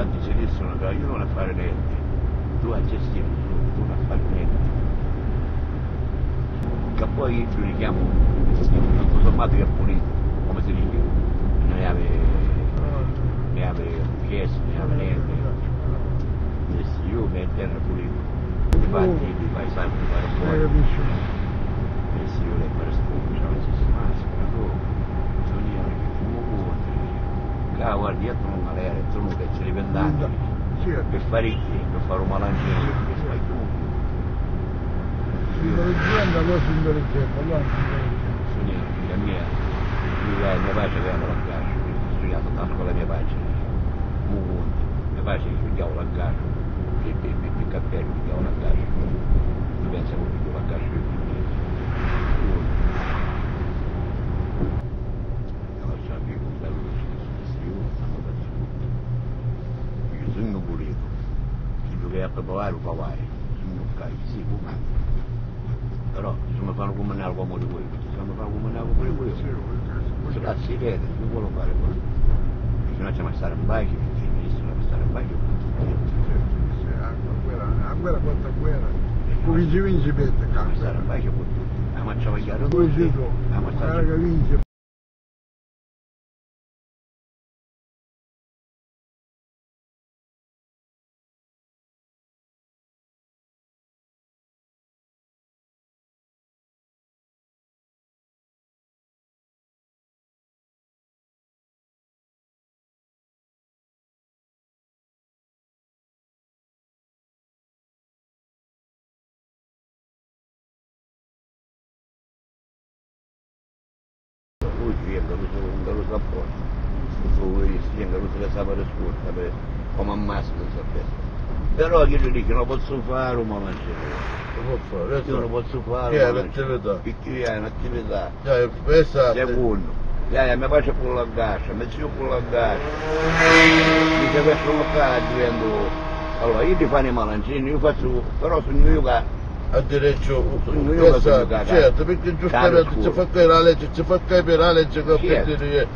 infatti se lì sono andato, io non voglio fare niente, tu a gestire tutto, tu non a fare niente. Che poi giudichiamo tutto sommato che è pulito, come si dice, non aveva, ne aveva chiesto, ne aveva niente, nessuno che è terra pulito. Infatti mi fai sempre fare fuori. Eh, io tu non che ci rivendati. Sì, Per fare chi? Per fare un malangino, che fai tu. intelligente, cosa intelligente, allora intelligente. Bisogna che a me, la mia pace che hanno l'angaccio, ho studiato tanto con la mia pace. Mu conti, mia pace che studiavo l'angaccio, che per cappello studiavo l'angaccio. Tu pensi che ho studiato l'angaccio io quindi. Io sapevo che bello che io hanno fatto tutto. Io sono pulito. Se doveva preparare lo fai, sono cai, sì, come. Però se mi fanno come un uomo di voi, se mi fanno come un uomo di voi, se la si vede, non vuole fare quello. Bisogna c'è mai stare in bagno, il ministro deve stare in bagno. A guerra quanto a guerra, tu vinci vinci pette, Deve stare in cazzo. bagno con tutti. La facciamo chiaro Tu tutti. vinci tu, La guarda facciamo che vinci. Un dallo sapore. Lui si viene dallo sapore scorta, per- come ammazza non sapesse. Però io gli dico, non posso fare un malangino. Lo può fare, Io non posso fare Che è un l'attività? Perché è un'attività. Dai, questa... Secondo, dai, mi faccio con la gascia, mi zio con la gascia. Mi se questo locale divento... Allora, io ti fanno i malancini, io faccio... però sono io che... a diretto Io lo esatto, so che- certo, perché giustamente Caro ci fa scuola. capire la legge, ci fa capire la legge che Certo. per dire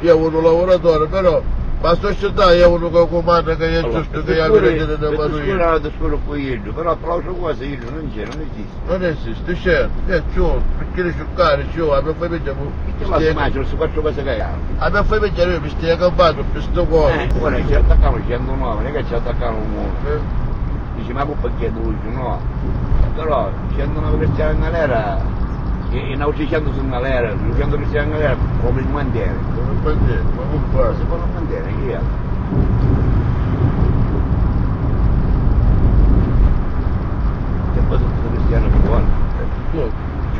io ho un lavoratore, però ma società io ho uno che comanda che è Allora, giusto che per io scuola- avrei da per fare scuola io. era da scuola con io, però applauso quasi io non c'è, non esiste. Non esiste, certo, è ciò, perché le giocare, ciò, abbiamo fatto vedere, Perché la si mangia, si faccio cose che hanno. abbiamo fatto vedere, io mi stai accampato per sto Eh, cuore. ora ci attaccano 109, non è che ci attaccano un uomo. Eh, Dice, ma poi perché lui? No. Però 109 cristiani in galera, e e non 600 sono in galera, 200 cristiani in galera, come il mantiene. Come fa dire, ma non fa. Si può non mantiene, chi è? Che poi sono tutti cristiani che buoni. Tu,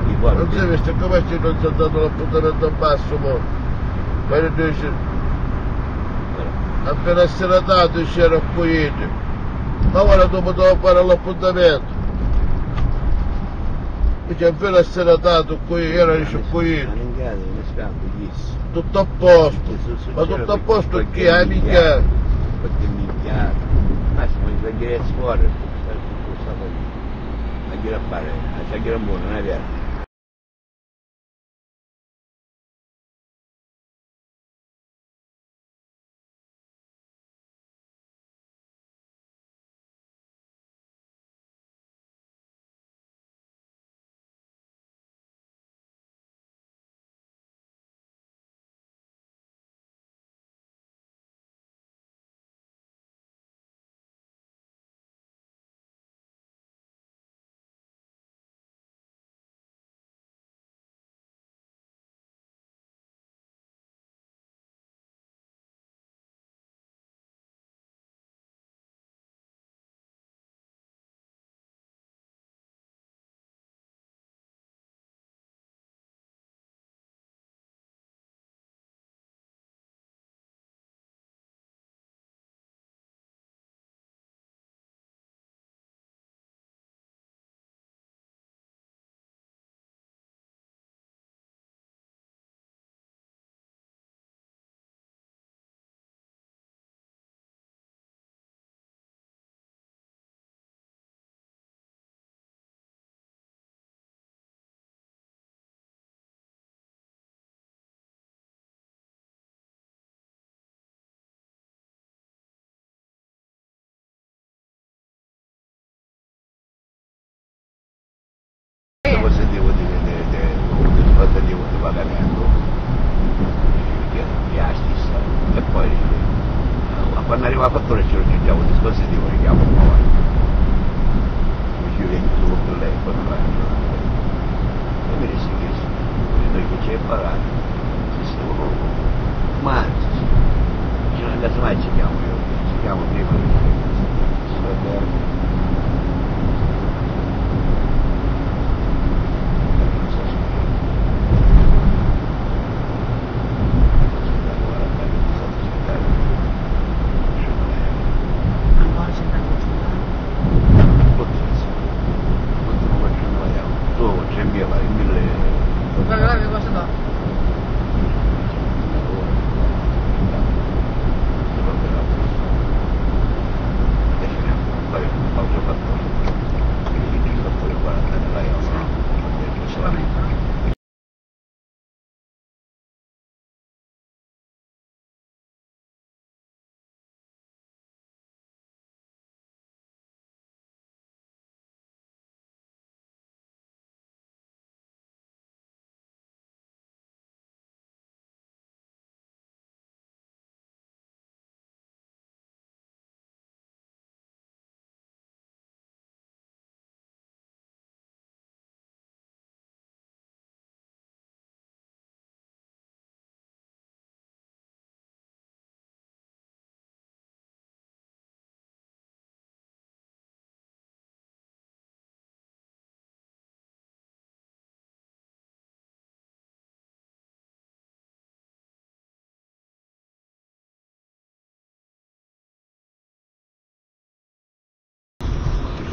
Chi buoni. Non sei visto come se non si è dato l'appuntamento a basso, mo. Poi dice, appena essere dato c'era qui. Ma ora dopo devo fare l'appuntamento. Dice, appena essere dato qui, era dice qui, Ma tutto a posto. Ma tutto a posto chi è mica? Perché minchiato. Massimo mi sveglierei fuori, per tutto stato lì. A dire a fare, a dire a buono, non è vero.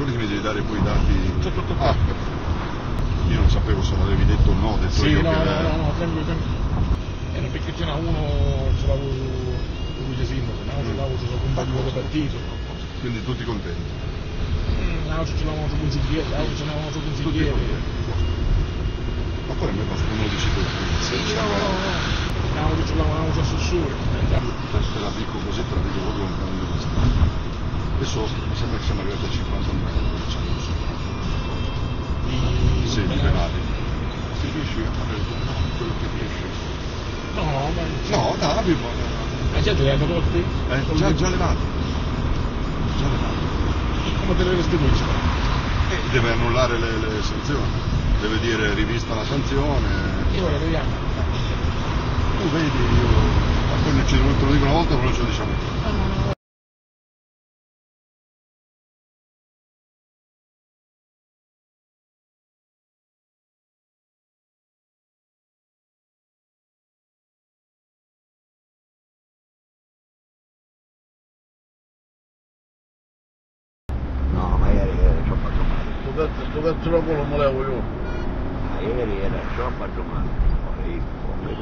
Che mi devi dare poi i dati. Ah, io non sapevo se l'avevi detto o no, ho detto Sì, io no, che. no, no, no, tranquillo, tranquillo. Eh, perché c'era uno, ce l'avevo lui di sindaco, no? ce l'avevo sulla compagnia del partito. Quindi tutti contenti. Mm, L'altro ce l'avevamo su consigliere, l'altro ce l'avevamo su Tutti consigliere. Ma già te li hai prodotti? Eh, già, già levati. Già levati. Come te le restituisci? E deve annullare le, le sanzioni. Deve dire rivista la sanzione. E ora vediamo. Tu vedi, io... Ma poi non ce te lo dico una volta, però ce lo diciamo. Da culo me levo io. Ma ieri era troppo male. Come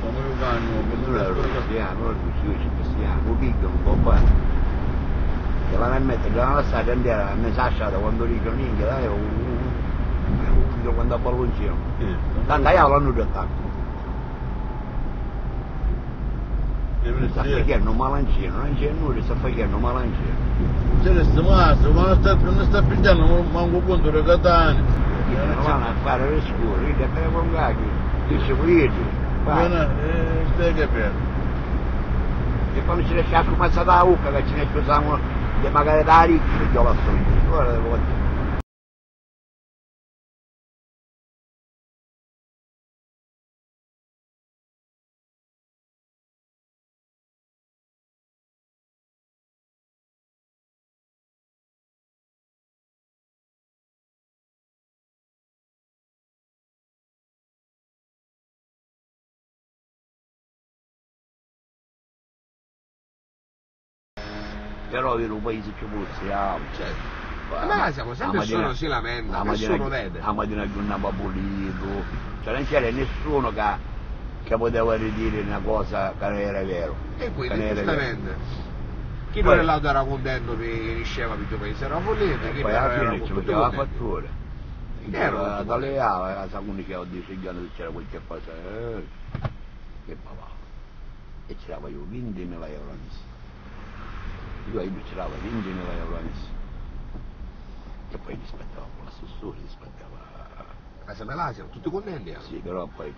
Come io cagno, non mi era sono cristiano, non era cristiano, lo picchio un po' qua. Che la mette, che la lasciata intera, mi sa quando dico minchia, dai, quando a palloncino. Tanto io l'hanno detto. Sta facendo un malancino, non c'è nulla, sta facendo un malancino. Se ne sta mazzo, ma non sta, non sta pigliando manco conto di Catania. Non vanno a fare le scuole, io devo con cacchi, dice qui, Non è, eh, stai capendo. E quando ci lascia scompazzata la ucca, che ce ne scusiamo, di magari da ricchi, perché ho la storia. Ora devo dire. Però in un paese più poliziale, cioè. Ma siamo sempre nessuno si lamenta, nessuno vede. La mattina che aveva pulito, cioè non c'era nessuno che, che poteva ridire una cosa che non era vero. E che quindi, era giustamente, chi Poi- è là era contento che risceva più il paese era bollito, chi era fine ci metteva la fattura. Tutti dalle ale, la seconda che ho detto che c'era qualche cosa, eh, che papà. E c'era io 20.000 euro. Io c'era 20.000 euro al mese. E poi rispettavo con l'assessore, rispettava... Ma se me la siamo tutti contenti. eh. Sì, però poi